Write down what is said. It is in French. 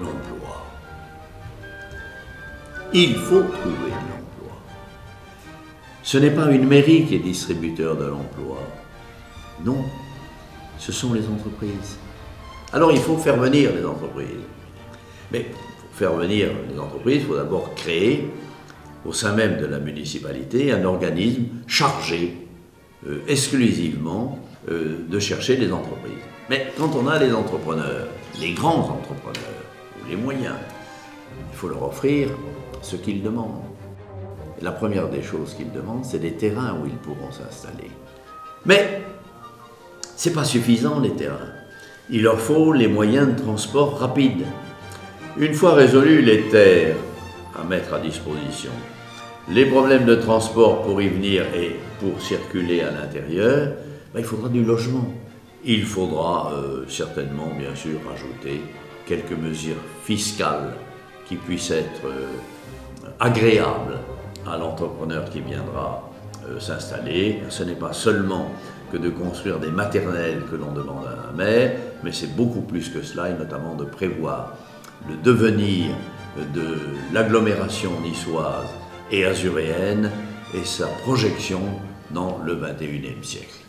L'emploi. Il faut trouver l'emploi. Ce n'est pas une mairie qui est distributeur de l'emploi. Non, ce sont les entreprises. Alors il faut faire venir les entreprises. Mais pour faire venir les entreprises, il faut d'abord créer au sein même de la municipalité un organisme chargé euh, exclusivement euh, de chercher des entreprises. Mais quand on a les entrepreneurs, les grands entrepreneurs, ou les moyens, il faut leur offrir ce qu'ils demandent. la première des choses qu'ils demandent, c'est des terrains où ils pourront s'installer. Mais ce n'est pas suffisant les terrains. Il leur faut les moyens de transport rapides. Une fois résolus les terres à mettre à disposition, les problèmes de transport pour y venir et pour circuler à l'intérieur, ben, il faudra du logement. Il faudra euh, certainement, bien sûr, ajouter quelques mesures fiscales qui puissent être euh, agréables à l'entrepreneur qui viendra euh, s'installer. Ce n'est pas seulement que de construire des maternelles que l'on demande à un maire, mais c'est beaucoup plus que cela, et notamment de prévoir le devenir de l'agglomération niçoise et azuréenne et sa projection dans le XXIe siècle.